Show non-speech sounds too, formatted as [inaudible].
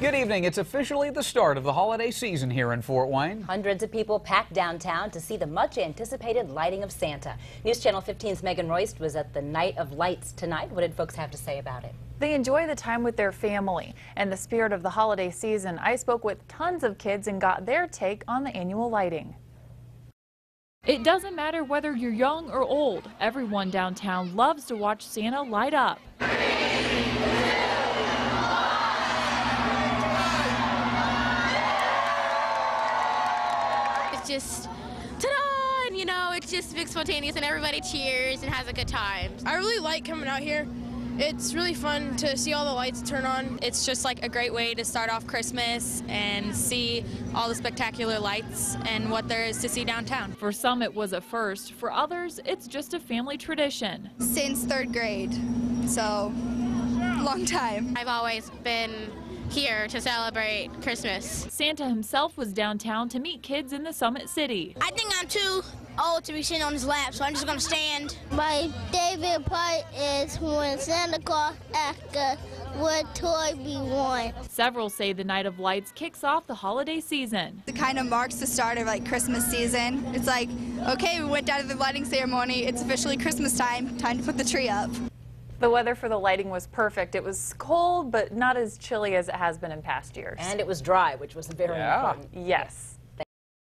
Good evening. It's officially the start of the holiday season here in Fort Wayne. Hundreds of people packed downtown to see the much anticipated lighting of Santa. News Channel 15's Megan Royst was at the Night of Lights tonight. What did folks have to say about it? They enjoy the time with their family. and the spirit of the holiday season, I spoke with tons of kids and got their take on the annual lighting. It doesn't matter whether you're young or old, everyone downtown loves to watch Santa light up. It's just ta-da! And you know, it's just big spontaneous and everybody cheers and has a good time. I really like coming out here. It's really fun to see all the lights turn on. It's just like a great way to start off Christmas and see all the spectacular lights and what there is to see downtown. For some, it was a first. For others, it's just a family tradition. Since third grade, so [laughs] long time. I've always been here to celebrate Christmas. Santa himself was downtown to meet kids in the Summit City. I think I'm too old to be sitting on his lap, so I'm just gonna stand. My favorite part is when Santa Claus asks us what toy we want. Several say the Night of Lights kicks off the holiday season. It kind of marks the start of like Christmas season. It's like, okay, we went down to the lighting ceremony. It's officially Christmas time. Time to put the tree up. The weather for the lighting was perfect. It was cold, but not as chilly as it has been in past years. And it was dry, which was very Yeah. important. yes.